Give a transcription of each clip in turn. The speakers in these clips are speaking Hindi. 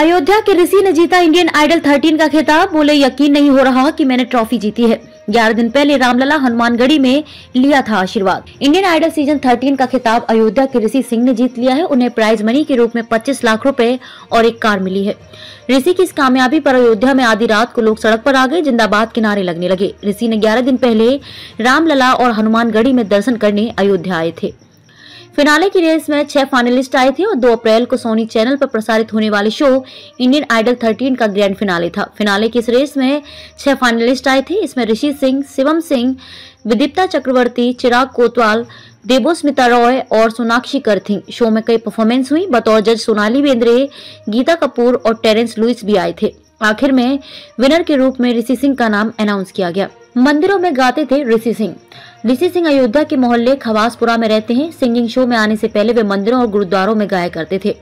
अयोध्या के ऋषि ने जीता इंडियन आइडल 13 का खिताब। बोले, यकीन नहीं हो रहा कि मैंने ट्रॉफी जीती है। ग्यारह दिन पहले रामलला हनुमानगढ़ी में लिया था आशीर्वाद। इंडियन आइडल सीज़न 13 का खिताब अयोध्या के ऋषि सिंह ने जीत लिया है। उन्हें प्राइज मनी के रूप में 25 लाख रुपए और एक कार मिली है। ऋषि की इस कामयाबी पर अयोध्या में आधी रात को लोग सड़क पर आ गए। जिंदाबाद किनारे लगने लगे। ऋषि ने ग्यारह दिन पहले रामलला और हनुमानगढ़ी में दर्शन करने अयोध्या आए थे। फिनाले की रेस में छह फाइनलिस्ट आए थे और 2 अप्रैल को सोनी चैनल पर प्रसारित होने वाले शो इंडियन आइडल 13 का ग्रैंड फिनाले था। फिनाले की इस रेस में छह फाइनलिस्ट आए थे। इसमें ऋषि सिंह, शिवम सिंह, विदिप्ता चक्रवर्ती, चिराग कोतवाल, देबोस्मिता रॉय और सोनाक्षी करथी शो में कई परफॉर्मेंस हुई। बतौर जज सोनाली बेंद्रे, गीता कपूर और टेरेंस लुइस भी आए थे। आखिर में विनर के रूप में ऋषि सिंह का नाम अनाउंस किया गया। मंदिरों में गाते थे ऋषि सिंह। ऋषि सिंह अयोध्या के मोहल्ले खवासपुरा में रहते हैं। सिंगिंग शो में आने से पहले वे मंदिरों और गुरुद्वारों में गाया करते थे।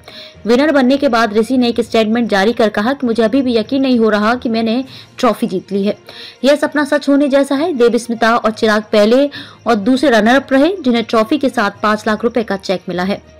विनर बनने के बाद ऋषि ने एक स्टेटमेंट जारी कर कहा कि मुझे अभी भी यकीन नहीं हो रहा कि मैंने ट्रॉफी जीत ली है। यह सपना सच होने जैसा है। देवस्मिता और चिराग पहले और दूसरे रनर अप रहे, जिन्हें ट्रॉफी के साथ पाँच लाख रुपए का चेक मिला है।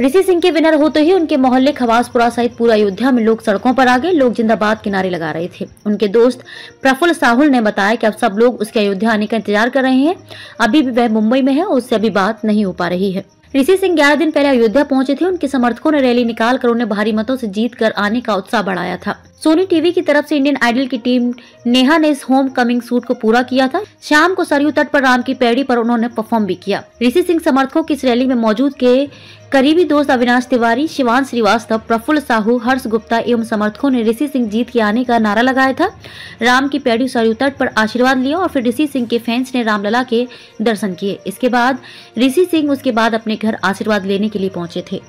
ऋषि सिंह के विनर होते ही उनके मोहल्ले खवासपुरा सहित पूरा अयोध्या में लोग सड़कों पर आ गए, लोग जिंदाबाद किनारे लगा रहे थे। उनके दोस्त प्रफुल्ल साहुल ने बताया कि अब सब लोग उसके अयोध्या आने का इंतज़ार कर रहे हैं। अभी भी वह मुंबई में है, उससे अभी बात नहीं हो पा रही है। ऋषि सिंह ग्यारह दिन पहले अयोध्या पहुँचे थे, उनके समर्थकों ने रैली निकाल कर उन्हें भारी मतों से जीत कर आने का उत्साह बढ़ाया था। सोनी टीवी की तरफ़ से इंडियन आइडल की टीम नेहा ने इस होम कमिंग सूट को पूरा किया था। शाम को सरयू तट पर राम की पैड़ी पर उन्होंने परफॉर्म भी किया। ऋषि सिंह समर्थकों की इस रैली में मौजूद के करीबी दोस्त अविनाश तिवारी, शिवान श्रीवास्तव, प्रफुल्ल साहू, हर्ष गुप्ता एवं समर्थकों ने ऋषि सिंह जीत के आने का नारा लगाया था। राम की पैड़ी सरयू तट पर आशीर्वाद लिया और फिर ऋषि सिंह के फैंस ने रामलला के दर्शन किए। इसके बाद ऋषि सिंह उसके बाद अपने घर आशीर्वाद लेने के लिए पहुँचे थे।